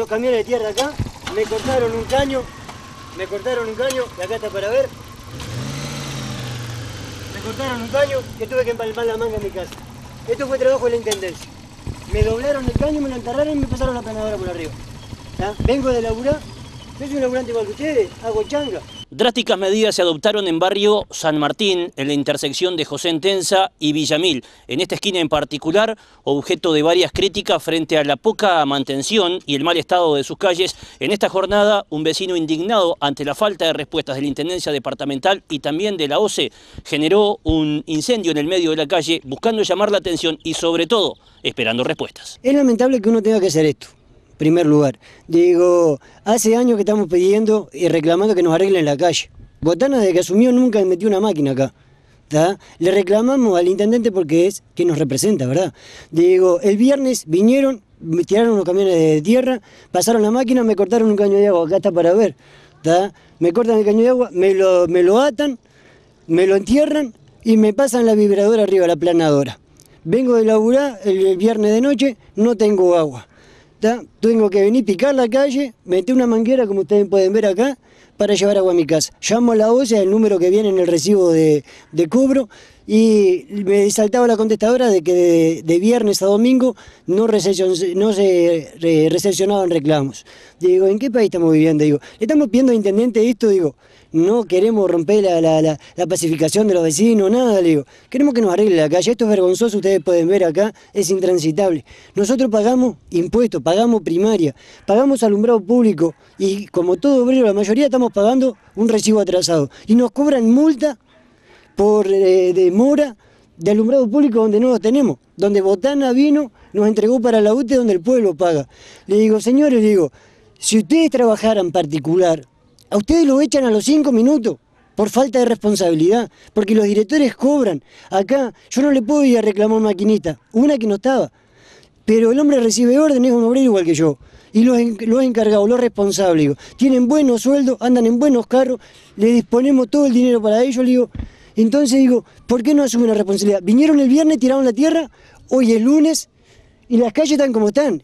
Los camiones de tierra acá me cortaron un caño, me cortaron un caño, y acá está para ver. Me cortaron un caño que tuve que empalmar la manga en mi casa. Esto fue trabajo de la intendencia. Me doblaron el caño, me lo enterraron y me pasaron la planadora por arriba. Vengo de laburar, yo soy un laburante igual que ustedes, hago changa. Drásticas medidas se adoptaron en barrio San Martín, en la intersección de José Entensa y Villamil. En esta esquina en particular, objeto de varias críticas frente a la poca mantención y el mal estado de sus calles, en esta jornada un vecino indignado ante la falta de respuestas de la Intendencia Departamental y también de la OCE generó un incendio en el medio de la calle buscando llamar la atención y sobre todo esperando respuestas. Es lamentable que uno tenga que hacer esto primer lugar. Digo, hace años que estamos pidiendo y reclamando que nos arreglen la calle. Botana desde que asumió nunca metió una máquina acá. Le reclamamos al intendente porque es quien nos representa, ¿verdad? Digo, el viernes vinieron, me tiraron unos camiones de tierra, pasaron la máquina, me cortaron un caño de agua, acá está para ver. Me cortan el caño de agua, me lo, me lo atan, me lo entierran y me pasan la vibradora arriba, la planadora. Vengo de laburar el viernes de noche, no tengo agua tengo que venir, picar la calle, meter una manguera, como ustedes pueden ver acá, para llevar agua a mi casa. Llamo a la OCE, el número que viene en el recibo de, de cobro, y me saltaba la contestadora de que de, viernes a domingo no, no se recepcionaban reclamos. Digo, ¿en qué país estamos viviendo? Digo, le estamos pidiendo al intendente esto, digo, no queremos romper la, pacificación de los vecinos, nada, digo, queremos que nos arregle la calle, esto es vergonzoso, ustedes pueden ver acá, es intransitable. Nosotros pagamos impuestos, pagamos primaria, pagamos alumbrado público y como todo obrero, la mayoría estamos pagando un recibo atrasado y nos cobran multa por eh, demora de alumbrado público donde no lo tenemos, donde Botana vino, nos entregó para la UTE donde el pueblo paga. Le digo, señores, digo, si ustedes trabajaran particular, a ustedes lo echan a los cinco minutos por falta de responsabilidad, porque los directores cobran. Acá yo no le puedo ir a reclamar maquinita, una que no estaba, pero el hombre recibe órdenes, es un obrero igual que yo. Y los, los encargados, los responsables, digo, tienen buenos sueldos, andan en buenos carros, le disponemos todo el dinero para ellos, le digo, entonces digo, ¿por qué no asumen la responsabilidad? Vinieron el viernes, tiraron la tierra, hoy es lunes y las calles están como están.